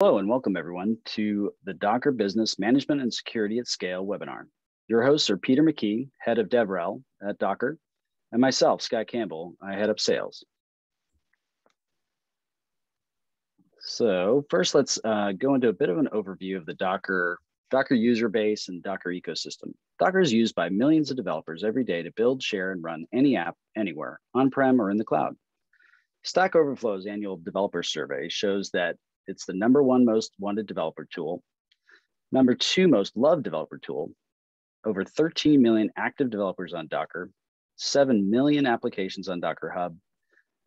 Hello and welcome everyone to the Docker Business Management and Security at Scale webinar. Your hosts are Peter McKee, Head of DevRel at Docker, and myself, Scott Campbell, I head up sales. So first, let's uh, go into a bit of an overview of the Docker, Docker user base and Docker ecosystem. Docker is used by millions of developers every day to build, share, and run any app anywhere, on-prem or in the cloud. Stack Overflow's annual developer survey shows that it's the number one most wanted developer tool, number two most loved developer tool, over 13 million active developers on Docker, 7 million applications on Docker Hub,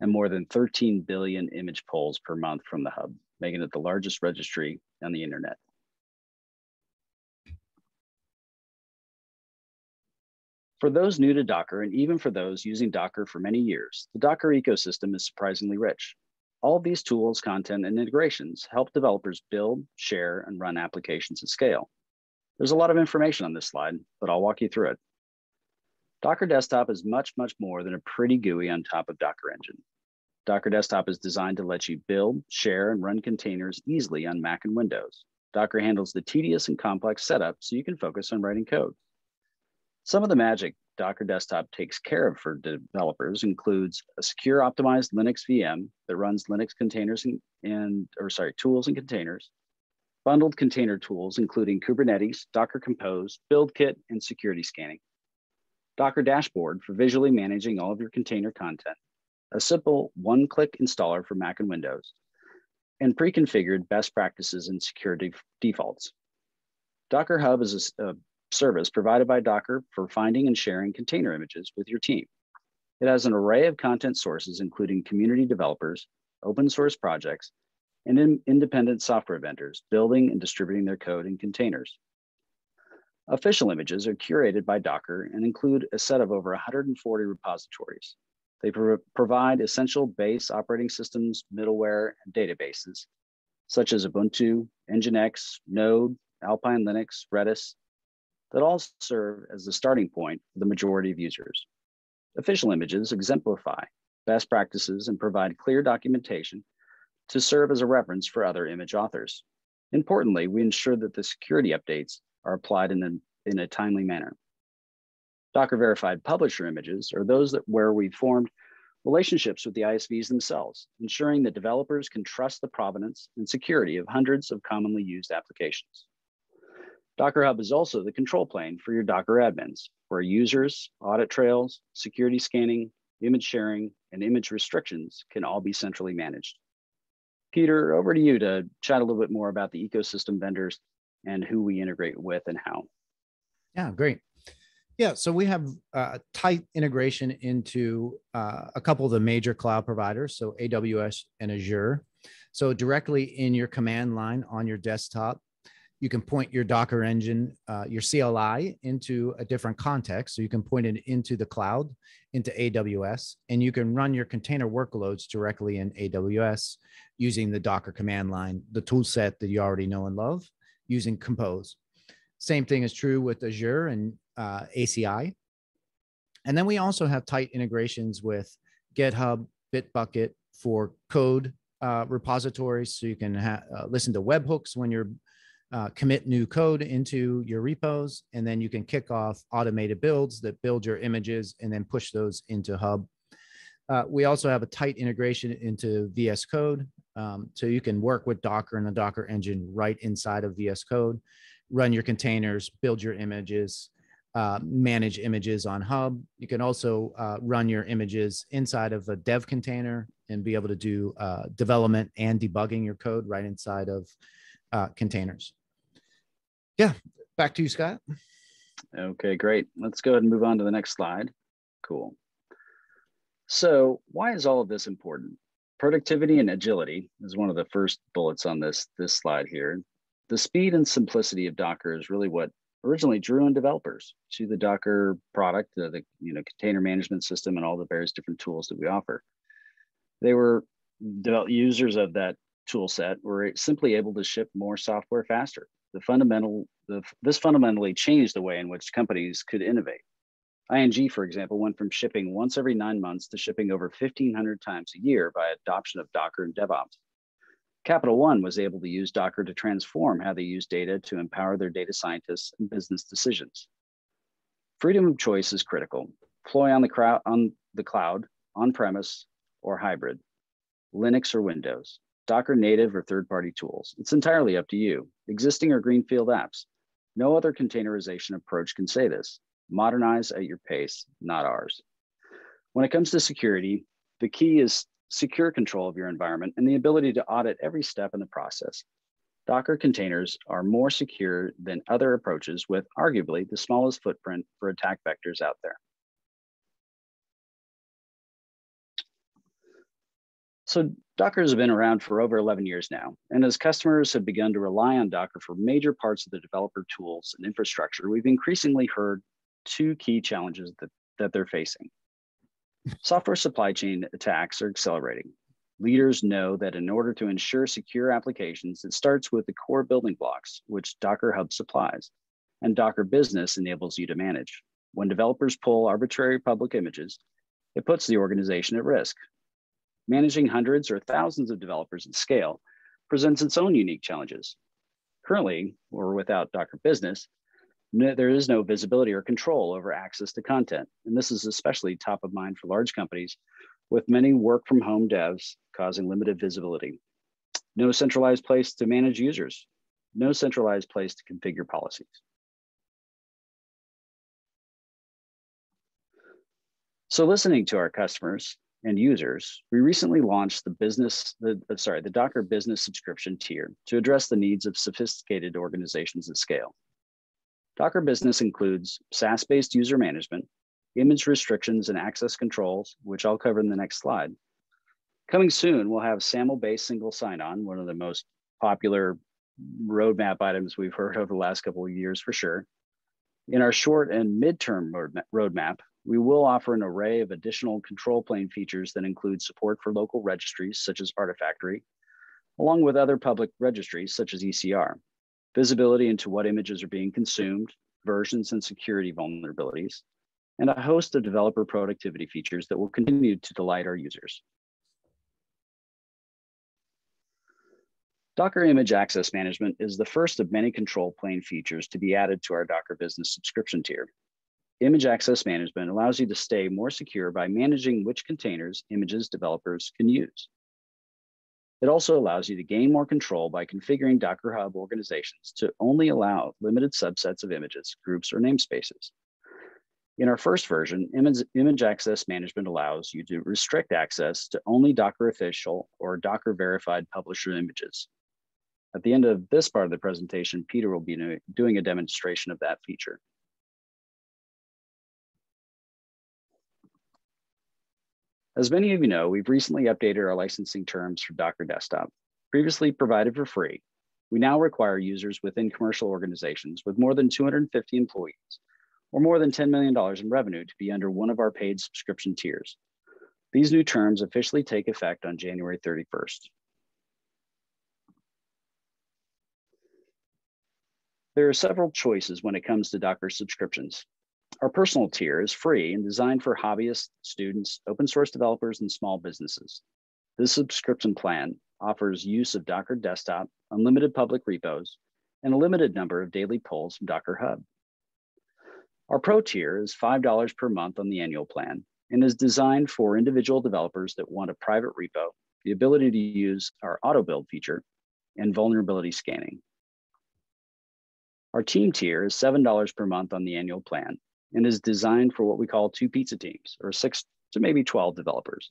and more than 13 billion image polls per month from the hub, making it the largest registry on the internet. For those new to Docker, and even for those using Docker for many years, the Docker ecosystem is surprisingly rich. All these tools, content, and integrations help developers build, share, and run applications at scale. There's a lot of information on this slide, but I'll walk you through it. Docker Desktop is much, much more than a pretty GUI on top of Docker Engine. Docker Desktop is designed to let you build, share, and run containers easily on Mac and Windows. Docker handles the tedious and complex setup so you can focus on writing code. Some of the magic Docker Desktop takes care of for developers includes a secure optimized Linux VM that runs Linux containers and, and or sorry, tools and containers, bundled container tools, including Kubernetes, Docker Compose, BuildKit, and security scanning. Docker Dashboard for visually managing all of your container content, a simple one-click installer for Mac and Windows, and pre-configured best practices and security defaults. Docker Hub is a, a service provided by Docker for finding and sharing container images with your team. It has an array of content sources, including community developers, open source projects, and in independent software vendors building and distributing their code in containers. Official images are curated by Docker and include a set of over 140 repositories. They pro provide essential base operating systems, middleware, and databases, such as Ubuntu, Nginx, Node, Alpine Linux, Redis, that all serve as the starting point for the majority of users. Official images exemplify best practices and provide clear documentation to serve as a reference for other image authors. Importantly, we ensure that the security updates are applied in a, in a timely manner. Docker verified publisher images are those that where we formed relationships with the ISVs themselves, ensuring that developers can trust the provenance and security of hundreds of commonly used applications. Docker Hub is also the control plane for your Docker admins, where users, audit trails, security scanning, image sharing, and image restrictions can all be centrally managed. Peter, over to you to chat a little bit more about the ecosystem vendors and who we integrate with and how. Yeah, great. Yeah, so we have uh, tight integration into uh, a couple of the major cloud providers, so AWS and Azure. So directly in your command line on your desktop, you can point your Docker engine, uh, your CLI into a different context. So you can point it into the cloud, into AWS, and you can run your container workloads directly in AWS using the Docker command line, the tool set that you already know and love using Compose. Same thing is true with Azure and uh, ACI. And then we also have tight integrations with GitHub, Bitbucket for code uh, repositories. So you can uh, listen to webhooks when you're uh, commit new code into your repos, and then you can kick off automated builds that build your images and then push those into Hub. Uh, we also have a tight integration into VS Code. Um, so you can work with Docker and the Docker engine right inside of VS Code, run your containers, build your images, uh, manage images on Hub. You can also uh, run your images inside of a dev container and be able to do uh, development and debugging your code right inside of uh, containers yeah, back to you, Scott. Okay, great. Let's go ahead and move on to the next slide. Cool. So why is all of this important? Productivity and agility is one of the first bullets on this, this slide here. The speed and simplicity of Docker is really what originally drew in developers to the Docker product, the, the you know container management system, and all the various different tools that we offer. They were users of that tool set were simply able to ship more software faster the fundamental, the, this fundamentally changed the way in which companies could innovate. ING, for example, went from shipping once every nine months to shipping over 1,500 times a year by adoption of Docker and DevOps. Capital One was able to use Docker to transform how they use data to empower their data scientists and business decisions. Freedom of choice is critical. Deploy on the, crowd, on the cloud, on-premise, or hybrid, Linux or Windows, Docker native or third-party tools. It's entirely up to you. Existing or greenfield apps. No other containerization approach can say this. Modernize at your pace, not ours. When it comes to security, the key is secure control of your environment and the ability to audit every step in the process. Docker containers are more secure than other approaches with arguably the smallest footprint for attack vectors out there. So Docker has been around for over 11 years now. And as customers have begun to rely on Docker for major parts of the developer tools and infrastructure, we've increasingly heard two key challenges that, that they're facing. Software supply chain attacks are accelerating. Leaders know that in order to ensure secure applications, it starts with the core building blocks, which Docker Hub supplies, and Docker Business enables you to manage. When developers pull arbitrary public images, it puts the organization at risk. Managing hundreds or thousands of developers at scale presents its own unique challenges. Currently, or without Docker Business, no, there is no visibility or control over access to content. And this is especially top of mind for large companies with many work from home devs causing limited visibility. No centralized place to manage users, no centralized place to configure policies. So listening to our customers and users, we recently launched the business, the, uh, sorry, the Docker business subscription tier to address the needs of sophisticated organizations at scale. Docker Business includes SaaS-based user management, image restrictions and access controls, which I'll cover in the next slide. Coming soon, we'll have SAML-based single sign-on, one of the most popular roadmap items we've heard over the last couple of years for sure. In our short and midterm roadmap, we will offer an array of additional control plane features that include support for local registries such as Artifactory, along with other public registries such as ECR visibility into what images are being consumed, versions and security vulnerabilities, and a host of developer productivity features that will continue to delight our users. Docker Image Access Management is the first of many control plane features to be added to our Docker Business subscription tier. Image Access Management allows you to stay more secure by managing which containers images developers can use. It also allows you to gain more control by configuring Docker Hub organizations to only allow limited subsets of images, groups, or namespaces. In our first version, image, access management allows you to restrict access to only Docker official or Docker verified publisher images. At the end of this part of the presentation, Peter will be doing a demonstration of that feature. As many of you know, we've recently updated our licensing terms for Docker Desktop. Previously provided for free, we now require users within commercial organizations with more than 250 employees or more than $10 million in revenue to be under one of our paid subscription tiers. These new terms officially take effect on January 31st. There are several choices when it comes to Docker subscriptions. Our personal tier is free and designed for hobbyists, students, open source developers, and small businesses. This subscription plan offers use of Docker Desktop, unlimited public repos, and a limited number of daily pulls from Docker Hub. Our Pro tier is $5 per month on the annual plan and is designed for individual developers that want a private repo, the ability to use our auto build feature, and vulnerability scanning. Our team tier is $7 per month on the annual plan and is designed for what we call two pizza teams or six to maybe 12 developers.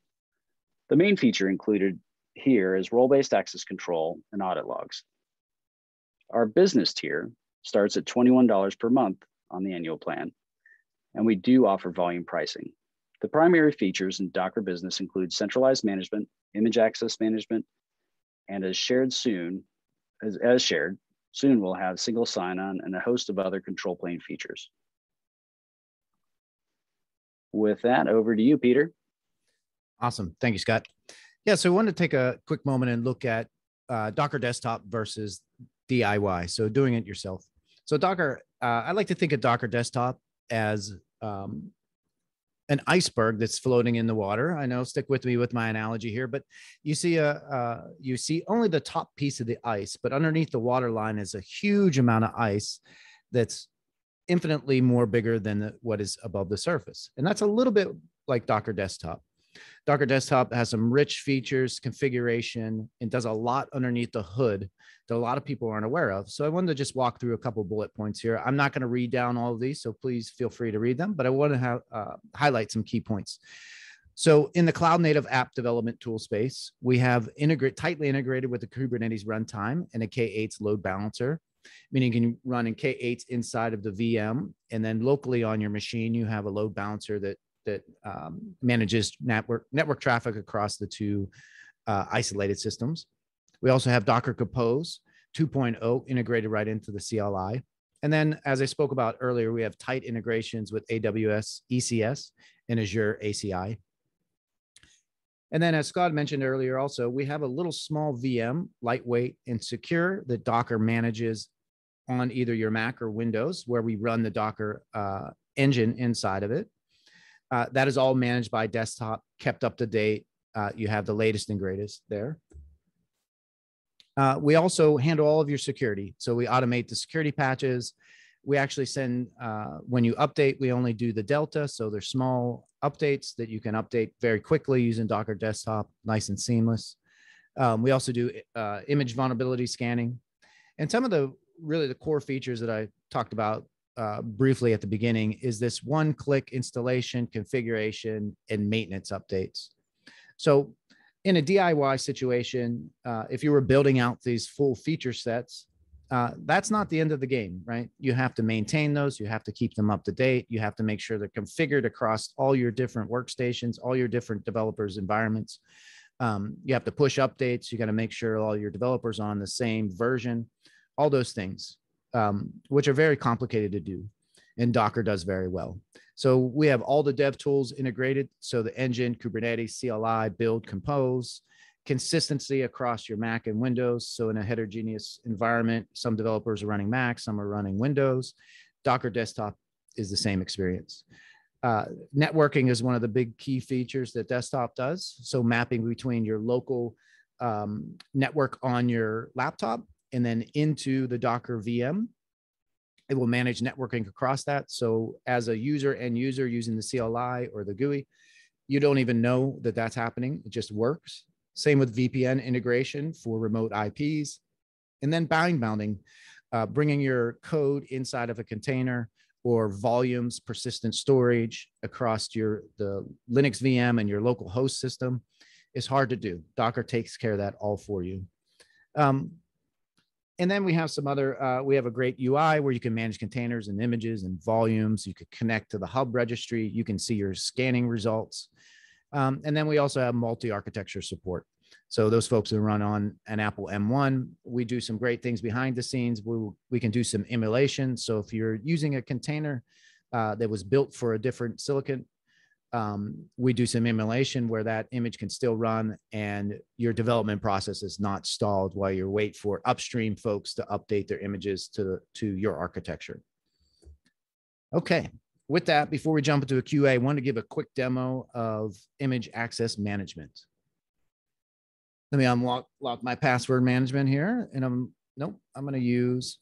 The main feature included here is role-based access control and audit logs. Our business tier starts at $21 per month on the annual plan, and we do offer volume pricing. The primary features in Docker Business include centralized management, image access management, and as shared soon, as, as shared, soon we'll have single sign-on and a host of other control plane features with that, over to you, Peter. Awesome. Thank you, Scott. Yeah, so I want to take a quick moment and look at uh, Docker Desktop versus DIY. So doing it yourself. So Docker, uh, I like to think of Docker Desktop as um, an iceberg that's floating in the water. I know, stick with me with my analogy here, but you see a uh, you see only the top piece of the ice, but underneath the water line is a huge amount of ice that's infinitely more bigger than the, what is above the surface, and that's a little bit like Docker Desktop. Docker Desktop has some rich features, configuration, and does a lot underneath the hood that a lot of people aren't aware of. So I wanted to just walk through a couple bullet points here. I'm not going to read down all of these, so please feel free to read them, but I want to have, uh, highlight some key points. So in the cloud native app development tool space, we have integrate tightly integrated with the Kubernetes runtime and a K8's load balancer, meaning you can run in K8s inside of the VM, and then locally on your machine, you have a load balancer that that um, manages network network traffic across the two uh, isolated systems. We also have Docker Compose 2.0 integrated right into the CLI. And then, as I spoke about earlier, we have tight integrations with AWS ECS and Azure ACI. And then, as Scott mentioned earlier, also, we have a little small VM, lightweight and secure, that Docker manages on either your Mac or Windows, where we run the Docker uh, engine inside of it. Uh, that is all managed by desktop, kept up to date. Uh, you have the latest and greatest there. Uh, we also handle all of your security. So we automate the security patches. We actually send, uh, when you update, we only do the Delta. So they're small updates that you can update very quickly using Docker Desktop, nice and seamless. Um, we also do uh, image vulnerability scanning. And some of the really the core features that I talked about uh, briefly at the beginning is this one click installation, configuration, and maintenance updates. So, in a DIY situation, uh, if you were building out these full feature sets, uh, that's not the end of the game, right? You have to maintain those, you have to keep them up to date, you have to make sure they're configured across all your different workstations, all your different developers' environments. Um, you have to push updates, you got to make sure all your developers are on the same version, all those things um, which are very complicated to do. And Docker does very well. So we have all the dev tools integrated. So the engine, Kubernetes, CLI, build, compose, consistency across your Mac and Windows. So in a heterogeneous environment, some developers are running Mac, some are running Windows. Docker desktop is the same experience. Uh, networking is one of the big key features that desktop does. So mapping between your local um, network on your laptop and then into the Docker VM. It will manage networking across that. So as a user and user using the CLI or the GUI, you don't even know that that's happening. It just works. Same with VPN integration for remote IPs. And then bind bounding, uh, bringing your code inside of a container or volumes, persistent storage across your the Linux VM and your local host system is hard to do. Docker takes care of that all for you. Um, and then we have some other, uh, we have a great UI where you can manage containers and images and volumes. You could connect to the hub registry. You can see your scanning results. Um, and then we also have multi-architecture support. So those folks who run on an Apple M1, we do some great things behind the scenes. We, we can do some emulation. So if you're using a container uh, that was built for a different silicon, um, we do some emulation where that image can still run and your development process is not stalled while you wait for upstream folks to update their images to, to your architecture. Okay, with that, before we jump into a QA, I want to give a quick demo of image access management. Let me unlock lock my password management here and I'm, nope, I'm going to use,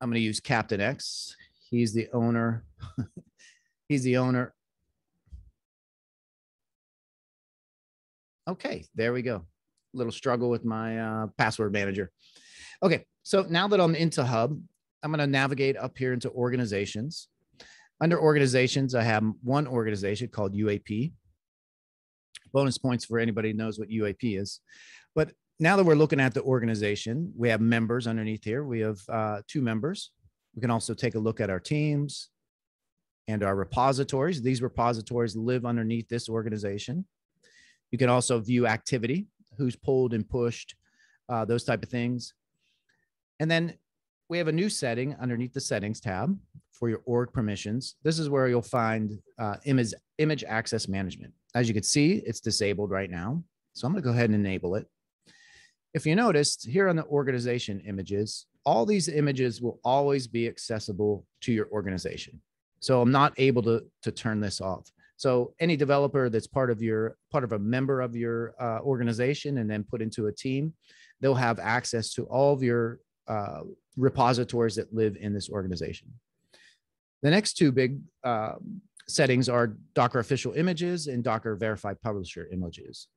I'm going to use Captain X. He's the owner He's the owner. Okay, there we go. Little struggle with my uh, password manager. Okay, so now that I'm into Hub, I'm going to navigate up here into organizations. Under organizations, I have one organization called UAP. Bonus points for anybody knows what UAP is. But now that we're looking at the organization, we have members underneath here. We have uh, two members. We can also take a look at our teams, and our repositories. These repositories live underneath this organization. You can also view activity, who's pulled and pushed, uh, those type of things. And then we have a new setting underneath the settings tab for your org permissions. This is where you'll find uh, image, image access management. As you can see, it's disabled right now. So I'm gonna go ahead and enable it. If you noticed here on the organization images, all these images will always be accessible to your organization. So I'm not able to, to turn this off. So any developer that's part of your part of a member of your uh, organization and then put into a team, they'll have access to all of your uh, repositories that live in this organization. The next two big uh, settings are Docker official images and Docker verified publisher images.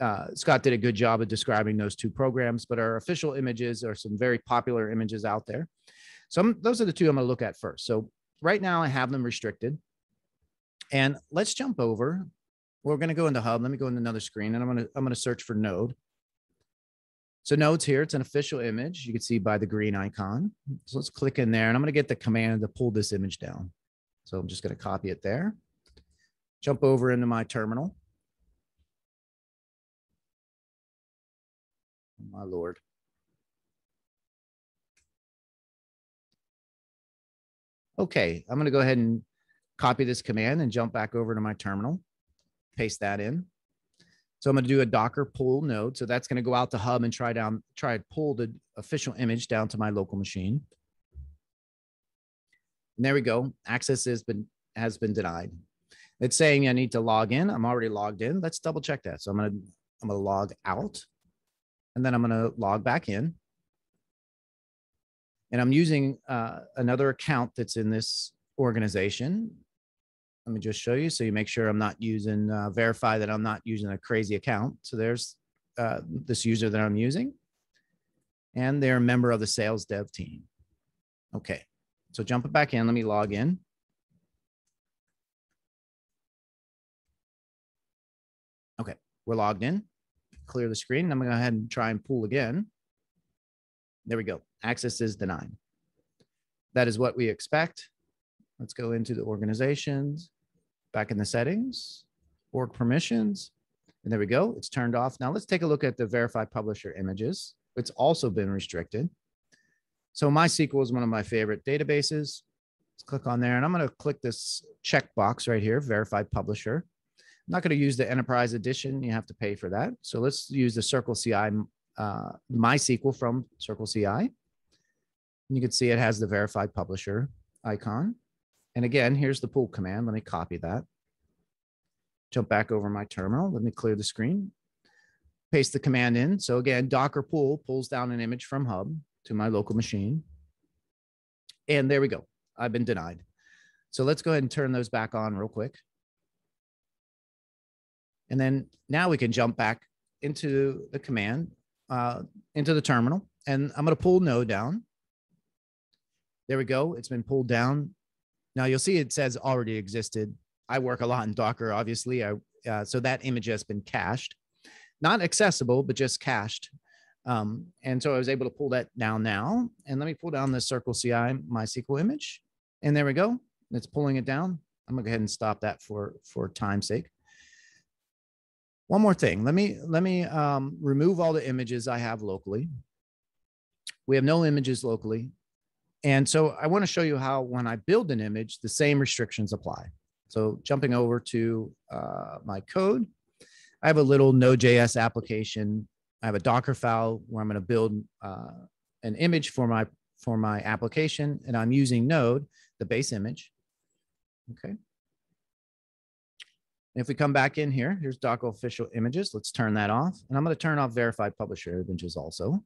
Uh, Scott did a good job of describing those two programs, but our official images are some very popular images out there. So I'm, those are the two I'm going to look at first. So right now I have them restricted. And let's jump over. We're going to go into Hub. Let me go into another screen, and I'm going to I'm going to search for Node. So Node's here. It's an official image. You can see by the green icon. So let's click in there, and I'm going to get the command to pull this image down. So I'm just going to copy it there. Jump over into my terminal. Oh, my Lord. Okay, I'm going to go ahead and copy this command and jump back over to my terminal, paste that in. So I'm going to do a Docker pull node. So that's going to go out to hub and try down, try to pull the official image down to my local machine. And there we go. Access has been has been denied. It's saying I need to log in. I'm already logged in. Let's double check that. So I'm going to I'm going to log out and then I'm going to log back in. And I'm using uh, another account that's in this organization. Let me just show you so you make sure I'm not using, uh, verify that I'm not using a crazy account. So there's uh, this user that I'm using. And they're a member of the sales dev team. Okay, so jump it back in, let me log in. Okay, we're logged in. Clear the screen. I'm gonna go ahead and try and pull again. There we go. Access is denied. That is what we expect. Let's go into the organizations, back in the settings, org permissions, and there we go. It's turned off. Now let's take a look at the verified publisher images. It's also been restricted. So MySQL is one of my favorite databases. Let's click on there and I'm going to click this checkbox right here, verified publisher. I'm not going to use the enterprise edition. You have to pay for that. So let's use the Circle CI uh, MySQL from Circle CI. And you can see it has the verified publisher icon. And again, here's the pull command. Let me copy that. Jump back over my terminal. Let me clear the screen. Paste the command in. So again, Docker pull pulls down an image from hub to my local machine. And there we go. I've been denied. So let's go ahead and turn those back on real quick. And then now we can jump back into the command, uh, into the terminal. And I'm going to pull node down. There we go. It's been pulled down. Now you'll see it says already existed. I work a lot in Docker, obviously. I, uh, so that image has been cached, not accessible, but just cached. Um, and so I was able to pull that down now. And let me pull down the Circle CI MySQL image. And there we go. It's pulling it down. I'm gonna go ahead and stop that for for time's sake. One more thing. Let me let me um, remove all the images I have locally. We have no images locally. And so I want to show you how when I build an image, the same restrictions apply. So jumping over to uh, my code, I have a little Node.js application. I have a Docker file where I'm going to build uh, an image for my for my application, and I'm using Node, the base image. Okay. And if we come back in here, here's Docker official images. Let's turn that off. And I'm going to turn off verified publisher images also.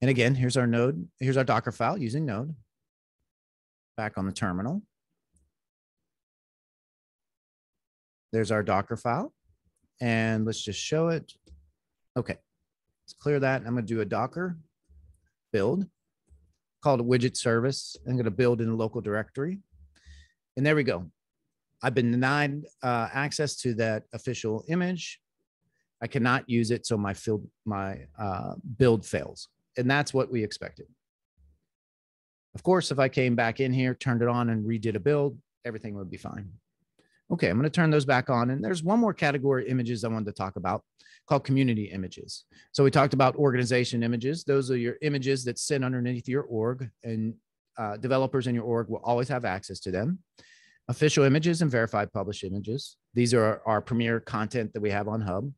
And again, here's our node. Here's our Docker file using node. Back on the terminal. There's our Docker file. And let's just show it. Okay, let's clear that. I'm going to do a Docker build called a widget service. I'm going to build in a local directory. And there we go. I've been denied uh, access to that official image. I cannot use it, so my field, my uh, build fails and that's what we expected. Of course, if I came back in here, turned it on and redid a build, everything would be fine. Okay, I'm going to turn those back on. And there's one more category of images I wanted to talk about called community images. So we talked about organization images. Those are your images that sit underneath your org and uh, developers in your org will always have access to them. Official images and verified published images. These are our, our premier content that we have on Hub.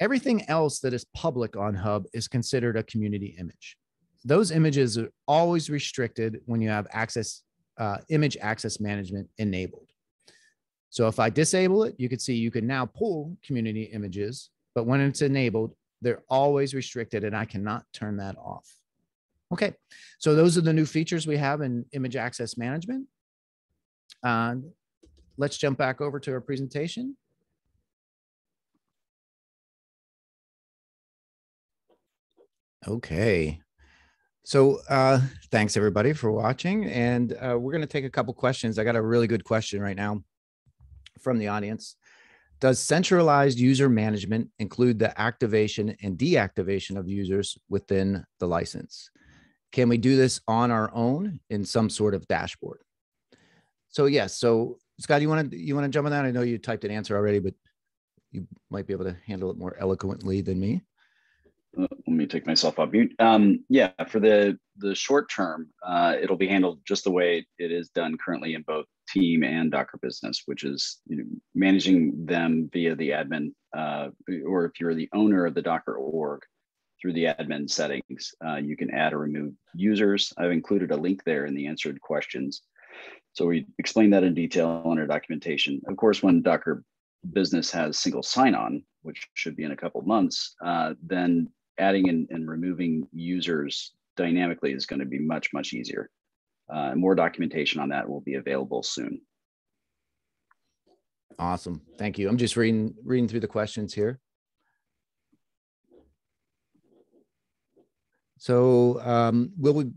Everything else that is public on Hub is considered a community image. Those images are always restricted when you have access uh, image access management enabled. So if I disable it, you can see you can now pull community images, but when it's enabled, they're always restricted and I cannot turn that off. Okay, so those are the new features we have in image access management. Uh, let's jump back over to our presentation. Okay. So uh, thanks everybody for watching. And uh, we're going to take a couple questions. I got a really good question right now from the audience. Does centralized user management include the activation and deactivation of users within the license? Can we do this on our own in some sort of dashboard? So yes. So Scott, you want to you want to jump on that? I know you typed an answer already, but you might be able to handle it more eloquently than me. Let me take myself off mute. Um, yeah, for the the short term, uh, it'll be handled just the way it is done currently in both team and Docker business, which is you know, managing them via the admin, uh, or if you're the owner of the Docker org, through the admin settings, uh, you can add or remove users. I've included a link there in the answered questions. So we explain that in detail on our documentation. Of course, when Docker business has single sign-on, which should be in a couple months, uh, then adding and, and, removing users dynamically is going to be much, much easier. Uh, more documentation on that will be available soon. Awesome. Thank you. I'm just reading reading through the questions here. So um, will we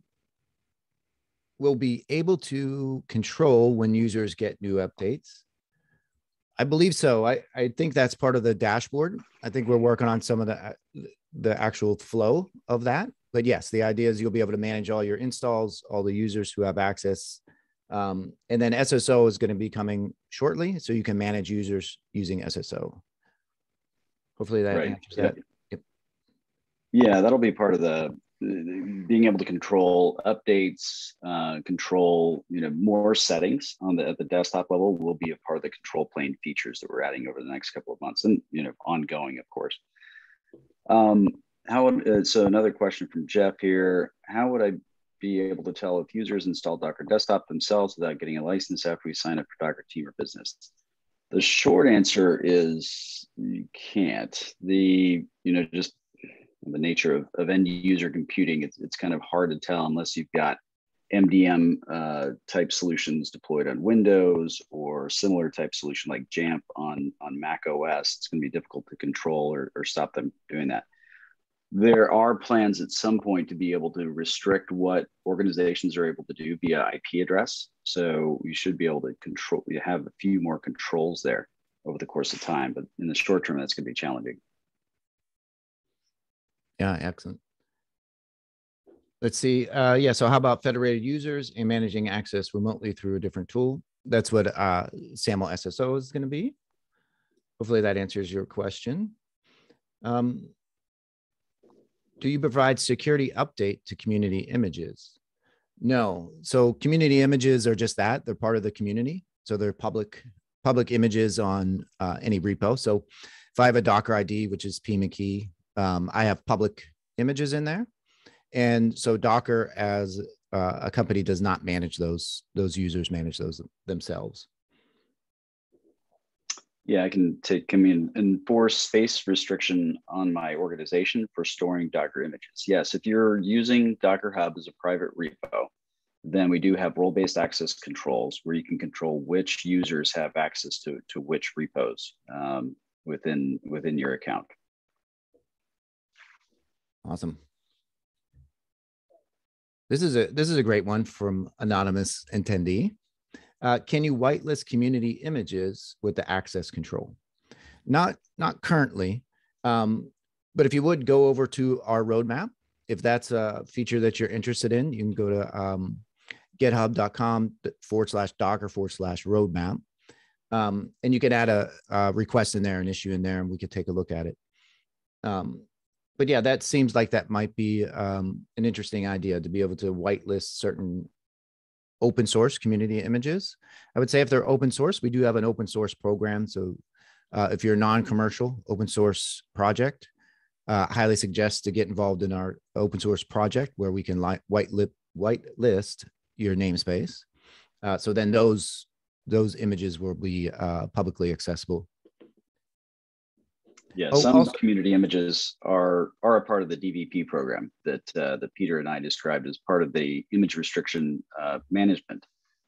will be able to control when users get new updates? I believe so. I, I think that's part of the dashboard. I think we're working on some of the the actual flow of that. But yes, the idea is you'll be able to manage all your installs, all the users who have access. Um, and then SSO is going to be coming shortly. So you can manage users using SSO. Hopefully that right. answers that. Yep. Yeah, that'll be part of the being able to control updates, uh, control you know more settings on the at the desktop level will be a part of the control plane features that we're adding over the next couple of months, and you know ongoing, of course. Um, how uh, so another question from Jeff here? How would I be able to tell if users install Docker Desktop themselves without getting a license after we sign up for Docker Team or Business? The short answer is you can't. The you know just the nature of, of end user computing, it's, it's kind of hard to tell unless you've got MDM uh, type solutions deployed on Windows or similar type solution like Jamf on, on Mac OS. It's going to be difficult to control or, or stop them doing that. There are plans at some point to be able to restrict what organizations are able to do via IP address. So you should be able to control, you have a few more controls there over the course of time, but in the short term, that's going to be challenging. Yeah, excellent. Let's see. Uh, yeah, so how about federated users and managing access remotely through a different tool? That's what uh, SAML SSO is going to be. Hopefully that answers your question. Um, do you provide security update to community images? No. So community images are just that. They're part of the community. So they're public public images on uh, any repo. So if I have a Docker ID, which is P McKee, um, I have public images in there. And so Docker as uh, a company does not manage those, those users manage those themselves. Yeah, I can take, can we enforce space restriction on my organization for storing Docker images? Yes, if you're using Docker Hub as a private repo, then we do have role-based access controls where you can control which users have access to, to which repos um, within, within your account. Awesome. This is a this is a great one from anonymous attendee. Uh, can you whitelist community images with the access control? Not not currently, um, but if you would go over to our roadmap, if that's a feature that you're interested in, you can go to um, github.com forward slash docker forward slash roadmap. Um, and you can add a, a, request in there, an issue in there, and we could take a look at it. Um, but yeah, that seems like that might be um, an interesting idea to be able to whitelist certain open source community images. I would say if they're open source, we do have an open source program. So uh, if you're a non-commercial open source project, uh, highly suggest to get involved in our open source project where we can li- white lip white list your namespace. Uh, so then those those images will be uh, publicly accessible. Yeah, Oh, some also- community images are are a part of the DVP program that uh, that Peter and I described as part of the image restriction uh, management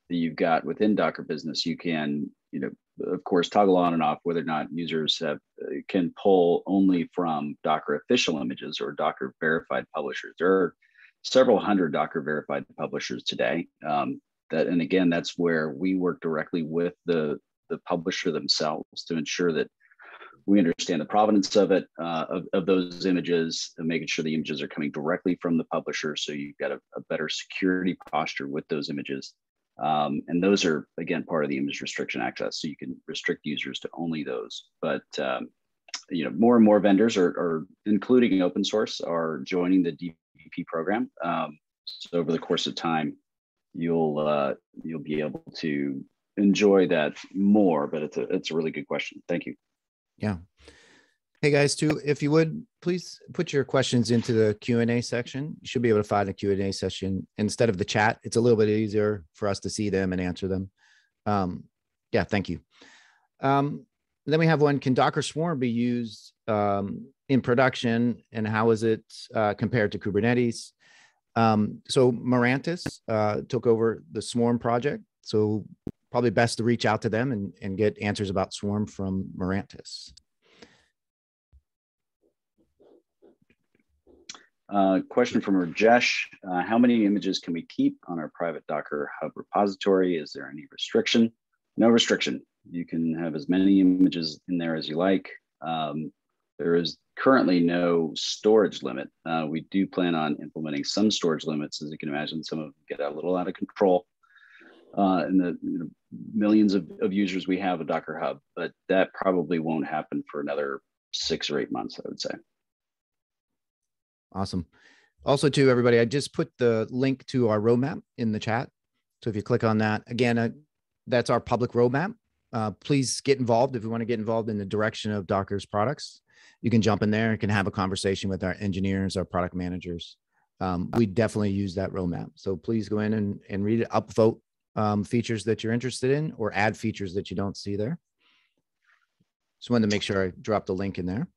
that you've got within Docker Business. You can, you know, of course, toggle on and off whether or not users have uh, can pull only from Docker official images or Docker verified publishers. There are several hundred Docker verified publishers today. Um, that and again, that's where we work directly with the the publisher themselves to ensure that we understand the provenance of it uh, of, of those images and making sure the images are coming directly from the publisher so you've got a, a better security posture with those images. Um, and those are again part of the image restriction access so you can restrict users to only those. But um, you know more and more vendors are, are including open source are joining the dvp program. Um, so over the course of time you'll uh, you'll be able to enjoy that more but it's a it's a really good question. Thank you Yeah. Hey guys, too, if you would please put your questions into the Q and A section. You should be able to find a Q and A session instead of the chat. It's a little bit easier for us to see them and answer them. Um, yeah, thank you. Um, then we have one: Can Docker Swarm be used um, in production, and how is it uh, compared to Kubernetes? Um, so Mirantis uh, took over the Swarm project, so probably best to reach out to them and, and get answers about Swarm from Mirantis. Uh, question from Rajesh. Uh, how many images can we keep on our private Docker Hub repository? Is there any restriction? No restriction. You can have as many images in there as you like. Um, there is currently no storage limit. Uh, we do plan on implementing some storage limits. As you can imagine, some of them get a little out of control. Uh, and the you know, millions of, of users we have at Docker Hub, but that probably won't happen for another six or eight months, I would say. Awesome. Also, to everybody, I just put the link to our roadmap in the chat. So if you click on that, again, uh, that's our public roadmap. Uh, please get involved if you want to get involved in the direction of Docker's products. You can jump in there and can have a conversation with our engineers, our product managers. Um, we definitely use that roadmap. So please go in and, and read it, upvote um, features that you're interested in or add features that you don't see there. Just wanted to make sure I dropped the link in there.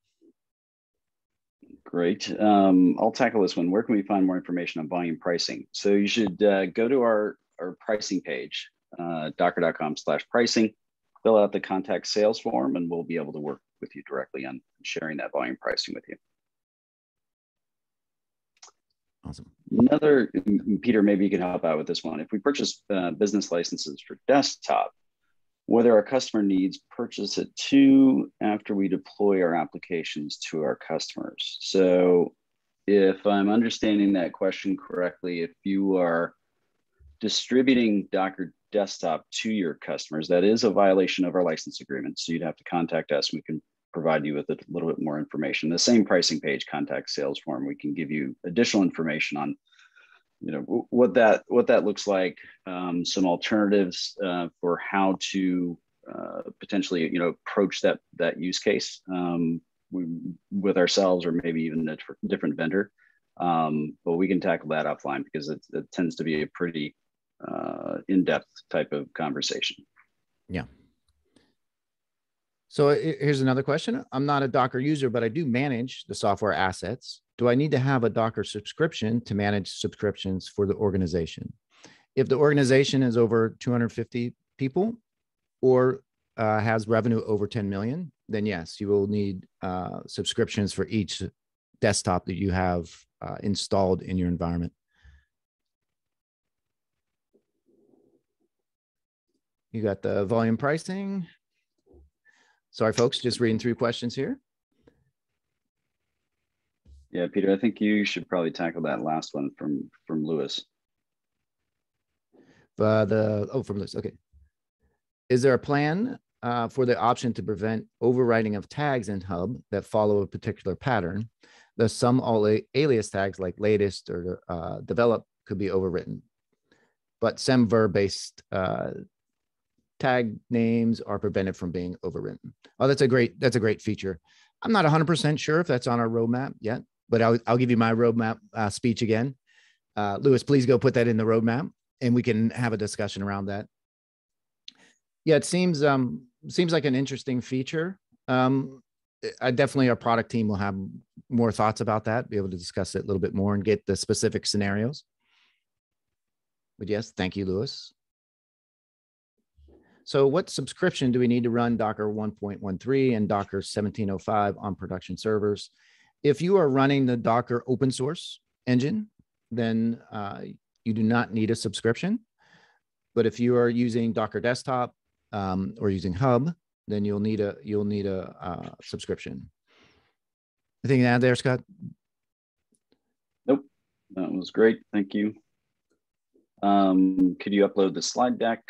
Great. Um, I'll tackle this one. Where can we find more information on volume pricing? So you should uh, go to our, our pricing page, uh, docker.com slash pricing, fill out the contact sales form, and we'll be able to work with you directly on sharing that volume pricing with you. Awesome. Another, Peter, maybe you can help out with this one. If we purchase uh, business licenses for desktop, whether our customer needs purchase it too after we deploy our applications to our customers. So if I'm understanding that question correctly, if you are distributing Docker desktop to your customers, that is a violation of our license agreement. So you'd have to contact us. We can provide you with a little bit more information. The same pricing page, contact sales form, we can give you additional information on you know what that what that looks like um, some alternatives uh, for how to uh, potentially you know approach that that use case um, we, with ourselves or maybe even a different vendor. Um, but we can tackle that offline because it, it tends to be a pretty uh, in-depth type of conversation. Yeah so here's another question. I'm not a Docker user, but I do manage the software assets. Do I need to have a Docker subscription to manage subscriptions for the organization? If the organization is over 250 people or uh, has revenue over 10 million, then yes, you will need uh, subscriptions for each desktop that you have uh, installed in your environment. You got the volume pricing, Sorry, folks, just reading through questions here. Yeah, Peter, I think you should probably tackle that last one from from Lewis. Uh, the oh, from Lewis. Okay. Is there a plan uh, for the option to prevent overwriting of tags in Hub that follow a particular pattern? The some all alias tags like latest or uh, develop could be overwritten, but semver based uh, tag names are prevented from being overwritten. Oh, that's a great that's a great feature. I'm not 100% sure if that's on our roadmap yet, but I'll, I'll give you my roadmap uh, speech again. Uh, Lewis, please go put that in the roadmap. and we can have a discussion around that. Yeah, it seems um, seems like an interesting feature. Um, I definitely our product team will have more thoughts about that, be able to discuss it a little bit more and get the specific scenarios. But yes, thank you, Lewis. So what subscription do we need to run Docker 1.13 and Docker 1705 on production servers? If you are running the Docker open source engine, then uh, you do not need a subscription. But if you are using Docker Desktop um, or using Hub, then you'll need a you'll need a uh, subscription. Anything to add there, Scott? Nope, that was great. Thank you. Um, could you upload the slide deck?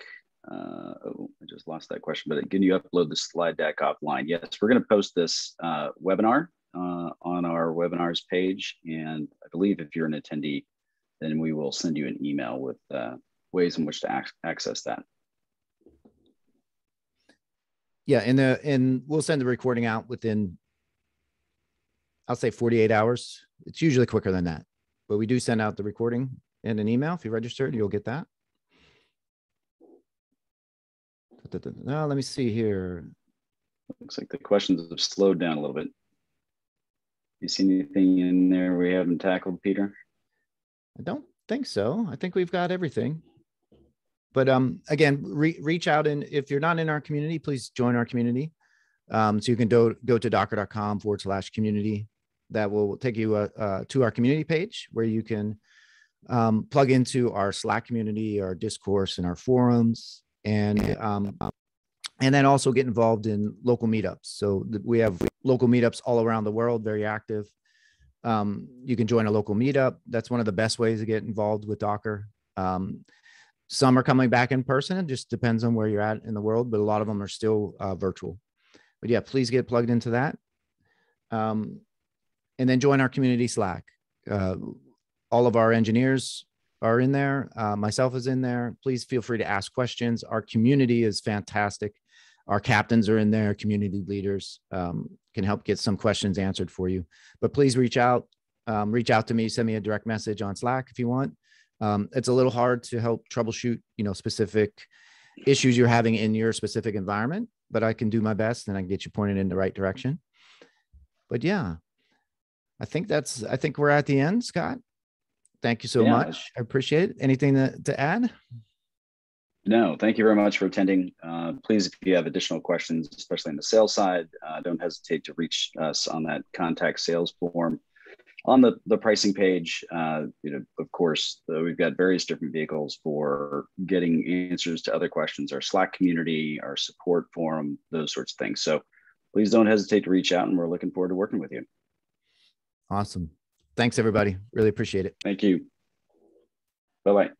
Uh, oh, I just lost that question, but can you upload the slide deck offline? Yes, we're going to post this uh, webinar uh, on our webinars page. And I believe if you're an attendee, then we will send you an email with uh, ways in which to ac access that. Yeah, and the and we'll send the recording out within I'll say 48 hours. It's usually quicker than that. But we do send out the recording and an email. If you registered, you'll get that. Now, let me see here. Looks like the questions have slowed down a little bit. You see anything in there we haven't tackled, Peter? I don't think so. I think we've got everything. But um, again, re reach out and if you're not in our community, please join our community. Um, so you can go go to docker.com forward slash community. That will take you uh, uh, to our community page where you can um, plug into our Slack community, our discourse, and our forums, and um, and then also get involved in local meetups. So we have local meetups all around the world, very active. Um, you can join a local meetup. That's one of the best ways to get involved with Docker. Um, some are coming back in person. It just depends on where you're at in the world, but a lot of them are still uh, virtual. But yeah, please get plugged into that. Um, and then join our community Slack. Uh, all of our engineers are in there. Uh, myself is in there. Please feel free to ask questions. Our community is fantastic. Our captains are in there. Community leaders um, can help get some questions answered for you. But please reach out. Um, reach out to me. Send me a direct message on Slack if you want. Um, it's a little hard to help troubleshoot, you know, specific issues you're having in your specific environment, but I can do my best and I can get you pointed in the right direction. But yeah, I think that's. I think we're at the end, Scott. Thank you so yeah. much. I appreciate it. Anything to, to add? No, thank you very much for attending. Uh, please, if you have additional questions, especially on the sales side, uh, don't hesitate to reach us on that contact sales form. On the, the pricing page, uh, you know, of course, uh, we've got various different vehicles for getting answers to other questions, our Slack community, our support forum, those sorts of things. So please don't hesitate to reach out and we're looking forward to working with you. Awesome. Thanks, everybody. Really appreciate it. Thank you. Bye bye.